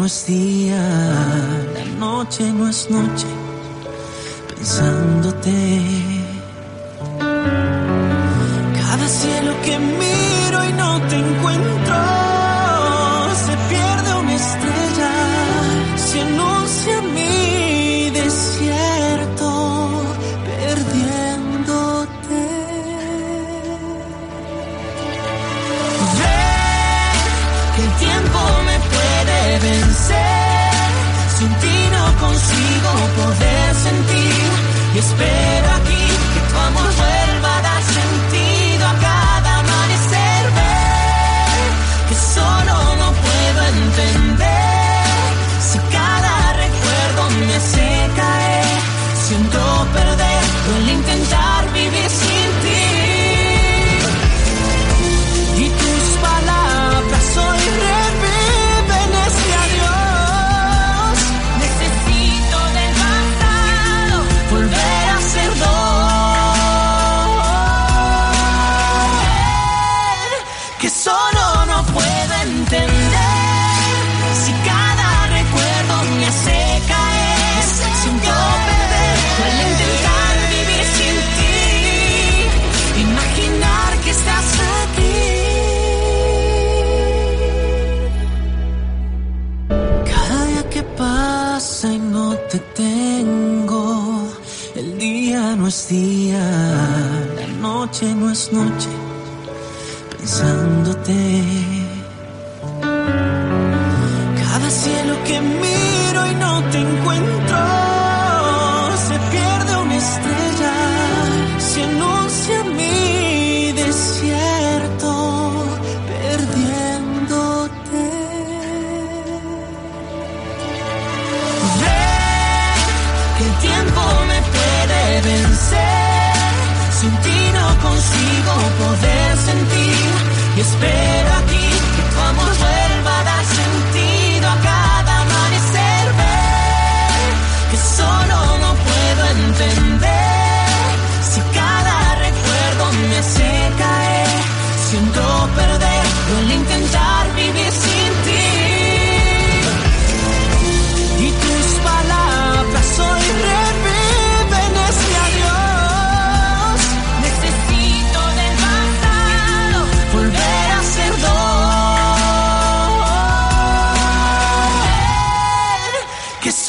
es día, la noche no es noche, pensándote. Cada cielo que miro y no te encuentro, se pierde una estrella, consigo poder sentir. Y espero aquí que tu amor vuelva no puedo entender si cada recuerdo me hace caer. Siento perder el intentar vivir sin ti. Imaginar que estás aquí. Cada día que pasa y no te tengo, el día no es día, la noche no es noche, pensándote. Cada cielo que miro y no te encuentro, se pierde una estrella, se anuncia mi desierto, perdiéndote. Ve que el tiempo me puede vencer, sin ti no consigo poder sentir Espero aquí que como vuelva a dar sentido a cada amanecer, que solo no puedo entender. It's